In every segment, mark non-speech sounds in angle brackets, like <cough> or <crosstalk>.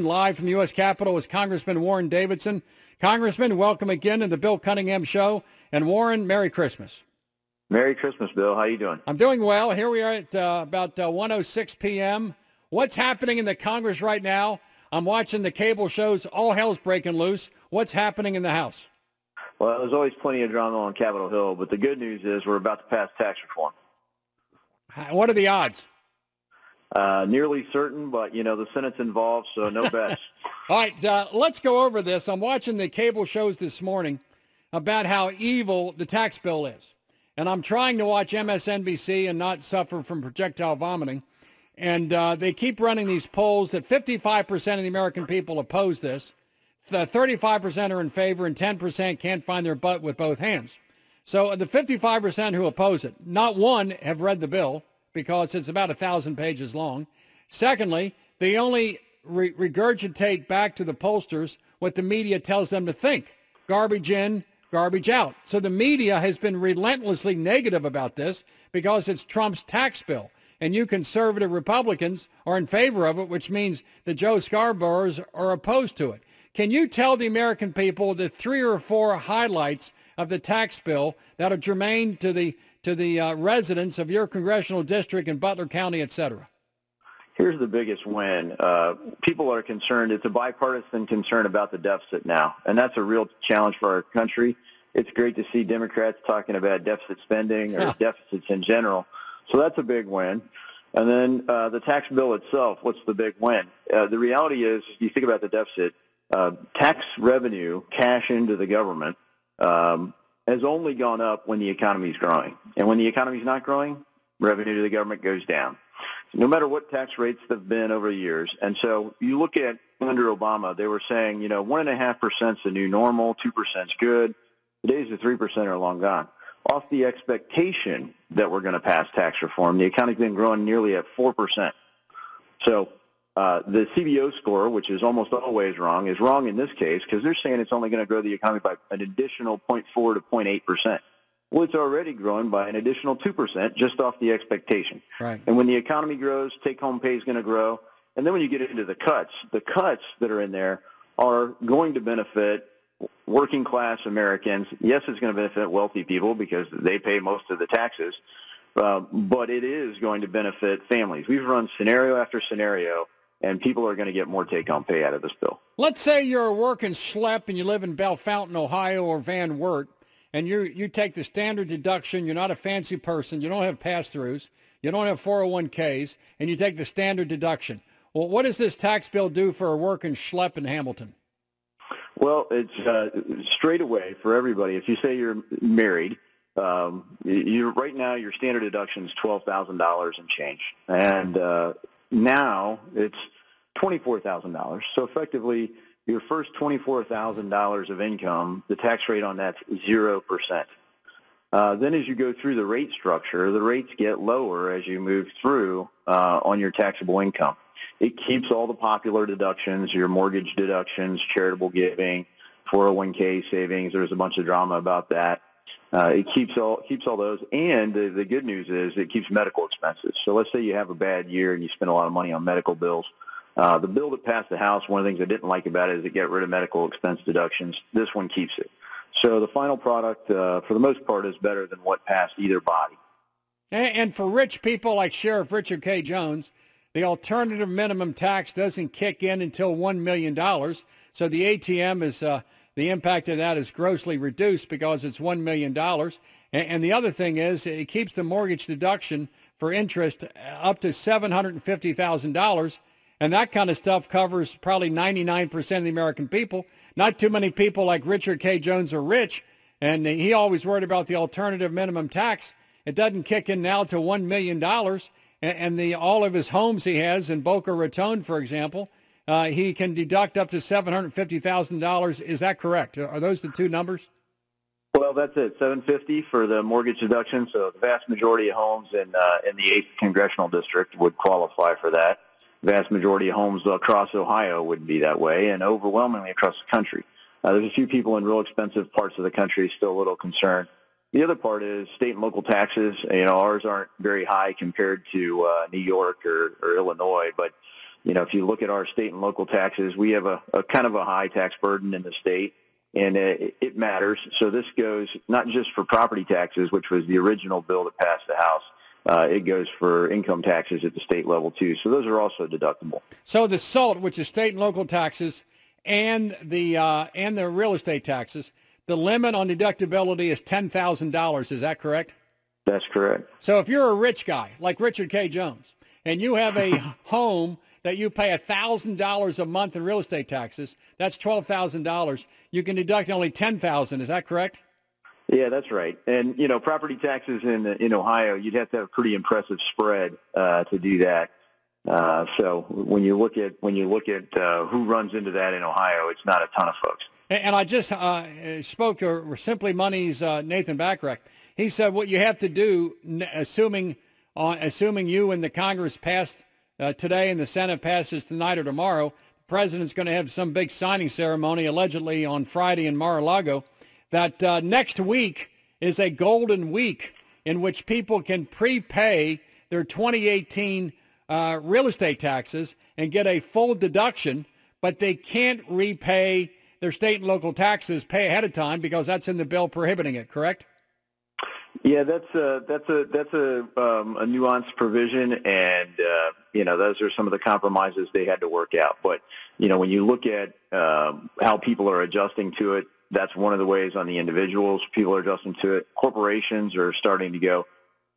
Live from the U.S. Capitol is Congressman Warren Davidson. Congressman, welcome again to the Bill Cunningham Show. And Warren, Merry Christmas. Merry Christmas, Bill. How are you doing? I'm doing well. Here we are at uh, about uh, 1:06 p.m. What's happening in the Congress right now? I'm watching the cable shows. All hell's breaking loose. What's happening in the House? Well, there's always plenty of drama on Capitol Hill, but the good news is we're about to pass tax reform. What are the odds? Uh, nearly certain, but you know the Senate's involved, so no <laughs> bets. All right, uh, let's go over this. I'm watching the cable shows this morning about how evil the tax bill is, and I'm trying to watch MSNBC and not suffer from projectile vomiting. And uh, they keep running these polls that 55% of the American people oppose this, the 35% are in favor, and 10% can't find their butt with both hands. So the 55% who oppose it, not one have read the bill because it's about a thousand pages long. Secondly, they only re- regurgitate back to the pollsters what the media tells them to think. Garbage in, garbage out. So the media has been relentlessly negative about this because it's Trump's tax bill. And you conservative Republicans are in favor of it, which means the Joe Scarboroughs are opposed to it. Can you tell the American people the three or four highlights of the tax bill that are germane to the to the uh, residents of your congressional district in Butler County, et cetera? Here's the biggest win. Uh, people are concerned. It's a bipartisan concern about the deficit now, and that's a real challenge for our country. It's great to see Democrats talking about deficit spending or yeah. deficits in general. So that's a big win. And then uh, the tax bill itself, what's the big win? Uh, the reality is, you think about the deficit, uh, tax revenue, cash into the government, um, has only gone up when the economy is growing. And when the economy is not growing, revenue to the government goes down. No matter what tax rates have been over the years. And so you look at under Obama, they were saying, you know, 1.5% is the new normal, 2% is good. The 3% are long gone. Off the expectation that we're going to pass tax reform, the economy's been growing nearly at 4%. So uh, the CBO score, which is almost always wrong, is wrong in this case because they're saying it's only going to grow the economy by an additional 0.4 to 0.8 percent. Well, it's already growing by an additional 2 percent just off the expectation. Right. And when the economy grows, take-home pay is going to grow. And then when you get into the cuts, the cuts that are in there are going to benefit working class Americans. Yes, it's going to benefit wealthy people because they pay most of the taxes. Uh, but it is going to benefit families. We've run scenario after scenario and people are going to get more take-home pay out of this bill. Let's say you're a working schlep and you live in Bellefontaine, Ohio, or Van Wert, and you you take the standard deduction. You're not a fancy person. You don't have pass-throughs. You don't have 401ks, and you take the standard deduction. Well, what does this tax bill do for a working schlep in Hamilton? Well, it's uh, straight away for everybody. If you say you're married, um, you right now your standard deduction is twelve thousand dollars and change, and uh, now it's $24,000. So effectively, your first $24,000 of income, the tax rate on that's 0%. Uh, then as you go through the rate structure, the rates get lower as you move through uh, on your taxable income. It keeps all the popular deductions, your mortgage deductions, charitable giving, 401k savings. There's a bunch of drama about that. Uh, it keeps all keeps all those, and the, the good news is it keeps medical expenses. So let's say you have a bad year and you spend a lot of money on medical bills. Uh, the bill that passed the House, one of the things I didn't like about it is it got rid of medical expense deductions. This one keeps it. So the final product, uh, for the most part, is better than what passed either body. And, for rich people like Sheriff Richard K. Jones, the alternative minimum tax doesn't kick in until $1 million. So the ATM is uh, the impact of that is grossly reduced because it's $1 million. And the other thing is it keeps the mortgage deduction for interest uh, up to $750,000. And that kind of stuff covers probably 99% of the American people. Not too many people like Richard K. Jones are rich. And he always worried about the alternative minimum tax. It doesn't kick in now to $1 million. And the, all of his homes he has in Boca Raton, for example, uh, he can deduct up to $750,000. Is that correct? Are those the two numbers? Well, that's it. 750 for the mortgage deduction. So the vast majority of homes in uh, in the 8th congressional district would qualify for that. The vast majority of homes across Ohio would be that way, and overwhelmingly across the country. Uh, there's a few people in real expensive parts of the country still a little concerned. The other part is state and local taxes. You know, ours aren't very high compared to uh, New York or, or Illinois, but you know, if you look at our state and local taxes, we have a, a kind of a high tax burden in the state, and it, it matters. So this goes not just for property taxes, which was the original bill that passed the House. Uh, it goes for income taxes at the state level too. So those are also deductible. So the SALT, which is state and local taxes, and the uh, and the real estate taxes, the limit on deductibility is ten thousand dollars. Is that correct? That's correct. So if you're a rich guy like Richard K. Jones, and you have a <laughs> home that you pay $1,000 a month in real estate taxes, that's $12,000. You can deduct only 10000 Is that correct? Yeah, that's right. And, you know, property taxes in in Ohio, you'd have to have a pretty impressive spread uh, to do that. Uh, so when you look at when you look at uh, who runs into that in Ohio, it's not a ton of folks. And I just uh, spoke to Simply Money's uh, Nathan Bachrach. He said what you have to do, assuming uh, assuming you and the Congress passed uh, today and the Senate passes tonight or tomorrow, the president's going to have some big signing ceremony allegedly on Friday in Mar-a-Lago. That uh, next week is a golden week in which people can prepay their 2018 uh, real estate taxes and get a full deduction, but they can't repay their state and local taxes, pay ahead of time because that's in the bill prohibiting it. Correct? Yeah, that's a that's a that's a um, a nuanced provision, and uh, you know those are some of the compromises they had to work out. But you know when you look at um, how people are adjusting to it, that's one of the ways on the individuals people are adjusting to it. Corporations are starting to go.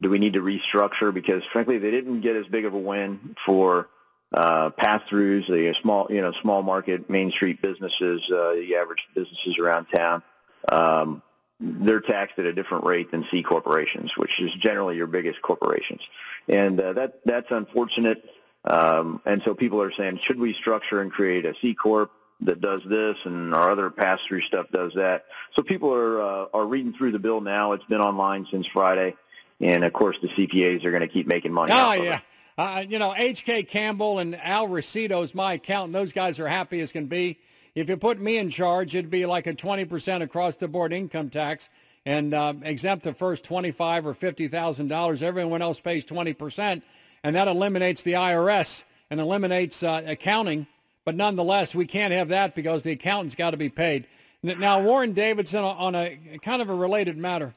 Do we need to restructure? Because frankly, they didn't get as big of a win for uh, pass-throughs, the small you know small market Main Street businesses, uh, the average businesses around town. Um, they're taxed at a different rate than C corporations, which is generally your biggest corporations, and uh, that that's unfortunate. Um, and so people are saying, should we structure and create a C corp that does this, and our other pass-through stuff does that? So people are uh, are reading through the bill now. It's been online since Friday, and of course the CPAs are going to keep making money. Oh yeah. Uh, you know, H.K. Campbell and Al Rosito is my accountant. Those guys are happy as can be. If you put me in charge, it'd be like a 20% across the board income tax and uh, exempt the first 25 or $50,000. Everyone else pays 20%, and that eliminates the IRS and eliminates uh, accounting. But nonetheless, we can't have that because the accountant's got to be paid. Now, Warren Davidson, on a kind of a related matter,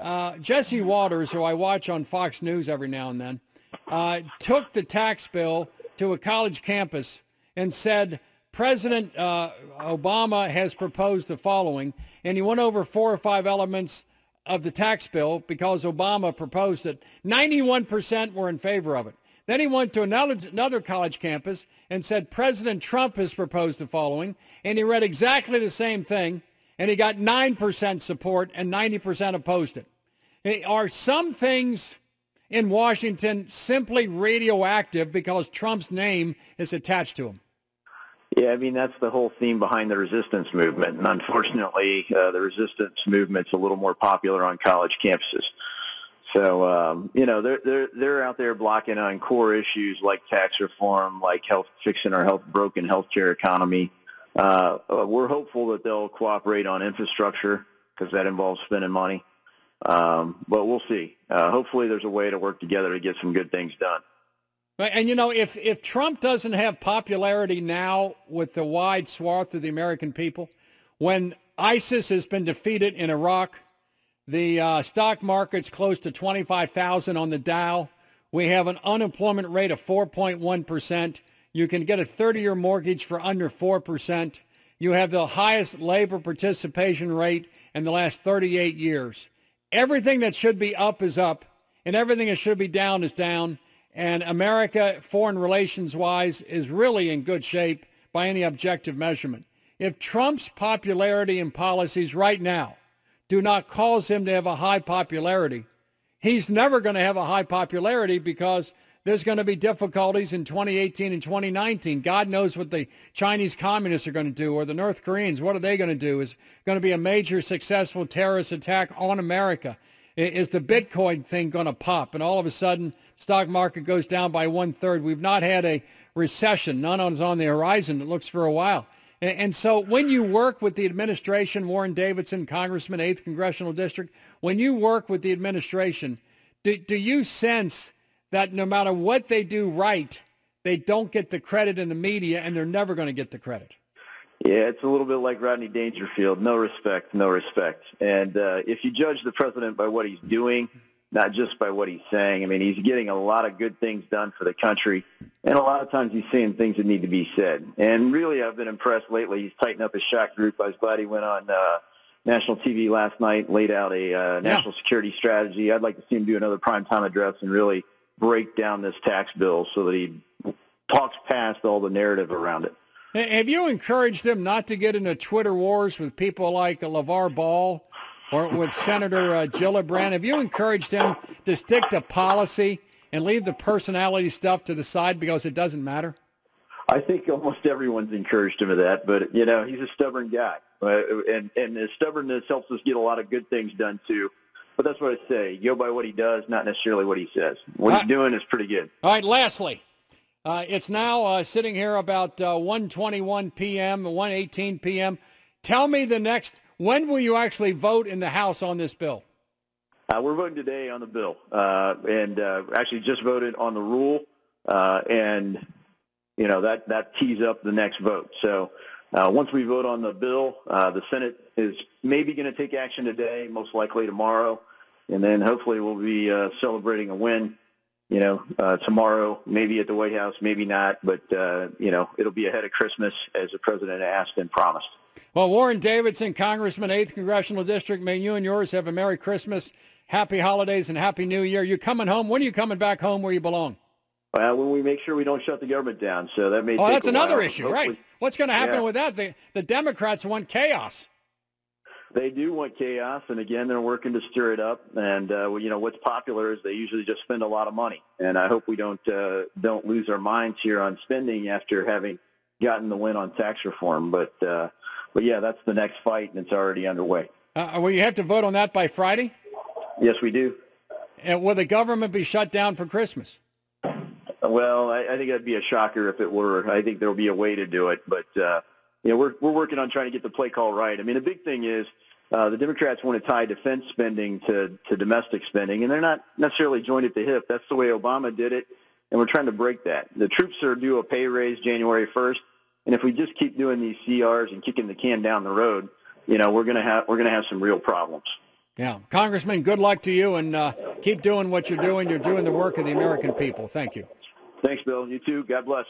uh, Jesse Watters, who I watch on Fox News every now and then, uh, took the tax bill to a college campus and said, President uh, Obama has proposed the following, and he went over four or five elements of the tax bill because Obama proposed it. 91% were in favor of it. Then he went to another, another college campus and said President Trump has proposed the following, and he read exactly the same thing, and he got 9% support and 90% opposed it. Are some things in Washington simply radioactive because Trump's name is attached to them? Yeah, I mean that's the whole theme behind the resistance movement, and unfortunately, uh, the resistance movement's a little more popular on college campuses. So um, you know they're they're they're out there blocking on core issues like tax reform, like health fixing our health broken healthcare economy. Uh, uh we're hopeful that they'll cooperate on infrastructure because that involves spending money. Um, but we'll see. Uh, hopefully, there's a way to work together to get some good things done. And you know, if if Trump doesn't have popularity now with the wide swath of the American people, when ISIS has been defeated in Iraq, the uh, stock market's close to 25,000 on the Dow. We have an unemployment rate of 4.1%. You can get a 30-year mortgage for under 4%. You have the highest labor participation rate in the last 38 years. Everything that should be up is up, and everything that should be down is down. And America, foreign relations wise, is really in good shape by any objective measurement. If Trump's popularity and policies right now do not cause him to have a high popularity, he's never going to have a high popularity because there's going to be difficulties in 2018 and 2019. God knows what the Chinese communists are going to do or the North Koreans. What are they going to do? Is going to be a major successful terrorist attack on America. Is the Bitcoin thing going to pop? And all of a sudden, stock market goes down by one third. We've not had a recession. None is on the horizon. It looks for a while. And, so when you work with the administration, Warren Davidson, Congressman, 8th Congressional District, when you work with the administration, do, do you sense that no matter what they do right, they don't get the credit in the media, and they're never going to get the credit. Yeah, it's a little bit like Rodney Dangerfield. No respect, no respect. And uh, if you judge the president by what he's doing, not just by what he's saying, I mean, he's getting a lot of good things done for the country, and a lot of times he's saying things that need to be said. And really, I've been impressed lately. He's tightened up his shock group. I was glad he went on uh, national TV last night, laid out a uh, national yeah. security strategy. I'd like to see him do another primetime address and really break down this tax bill so that he talks past all the narrative around it. Have you encouraged him not to get into Twitter wars with people like LaVar Ball or with Senator uh, Gillibrand? Have you encouraged him to stick to policy and leave the personality stuff to the side because it doesn't matter? I think almost everyone's encouraged him of that, but you know he's a stubborn guy, uh, and and his stubbornness helps us get a lot of good things done too. But that's what I say: go by what he does, not necessarily what he says. What he's doing is pretty good. All right. Lastly, uh, it's now uh, sitting here about uh, 1:21 p.m., 1:18 p.m. Tell me the next. When will you actually vote in the House on this bill? Uh, we're voting today on the bill, uh, and uh, actually just voted on the rule, and you know that that tees up the next vote. So once we vote on the bill, the Senate is maybe going to take action today, most likely tomorrow, and then hopefully we'll be celebrating a win you know, uh, tomorrow, maybe at the White House, maybe not, but, uh, you know, it'll be ahead of Christmas as the president asked and promised. Well, Warren Davidson, Congressman, 8th Congressional District, may you and yours have a Merry Christmas, Happy Holidays, and Happy New Year. You coming home? When are you coming back home where you belong? Well, when we make sure we don't shut the government down. So that may Oh, that's another while. issue, Hopefully, right? What's going to happen yeah. with that? The, the Democrats want chaos they do want chaos, and again, they're working to stir it up. And uh, you know what's popular is they usually just spend a lot of money, and I hope we don't uh, don't lose our minds here on spending after having gotten the win on tax reform. But uh, but yeah, that's the next fight, and it's already underway. Uh, will you have to vote on that by Friday? Yes, we do. And will the government be shut down for Christmas? Well, I, I think that'd be a shocker if it were. I think there'll be a way to do it, but uh, you know, we're we're working on trying to get the play call right. I mean, the big thing is uh, the Democrats want to tie defense spending to, to domestic spending, and they're not necessarily joined at the hip. That's the way Obama did it, and we're trying to break that. The troops are due a pay raise January 1st, and if we just keep doing these CRs and kicking the can down the road, you know, we're going to have we're going to have some real problems. Yeah, Congressman, good luck to you, and uh, keep doing what you're doing. You're doing the work of the American people. Thank you. Thanks, Bill. You too. God bless.